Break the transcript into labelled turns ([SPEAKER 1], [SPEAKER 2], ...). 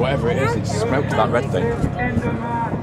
[SPEAKER 1] whatever it is, it smoked that red thing.